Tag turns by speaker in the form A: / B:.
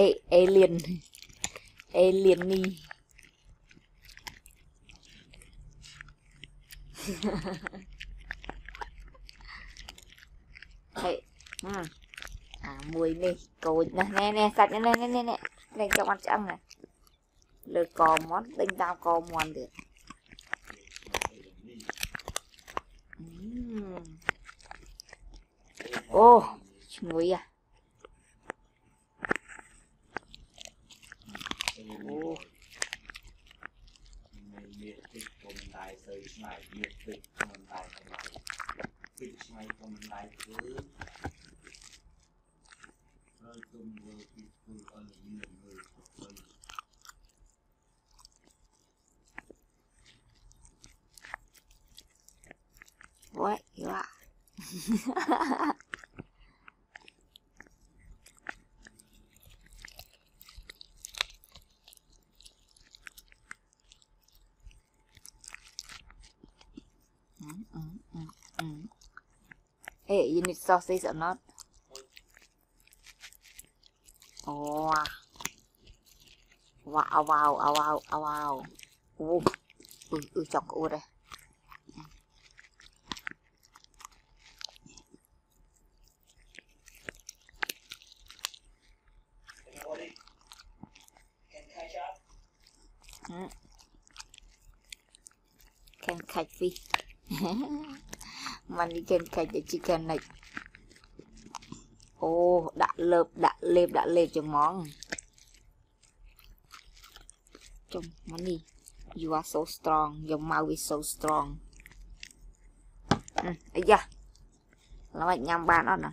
A: អេអេលៀនអេលៀននីហេអាមួយនេះកូចណាស់ណែណែសាច់ណែណែណែណែតែចង់អត់ឆ្អឹងណាលើកមន់ដេញតាមកមន់ទៀតអូឈ្ងុយអាអូមានទឹកក៏មិនដែរសើឆ្នៃមានទឹកក៏មិនដែរឆ្នៃទឹកឆ្នៃក៏មិនដែរធ្វើត្រូវទុំមើលពីធ្វើអនលីនមើលទៅវ៉ាយវ៉ា mm, mm, mm, mm. Hey, you need sausage or not? Oh. Wow, wow, wow, wow. Wow. Ừ, ừ, chọc cô đây. Can catch fish. Mannequin cake ជា chicken neck អូដាក់លើបដាក់លេបដាក់លេបចំងចុំមកនេះ you are so strong your mouth is so strong អាយ៉ាឡើយញ៉ាំបានអត់ណា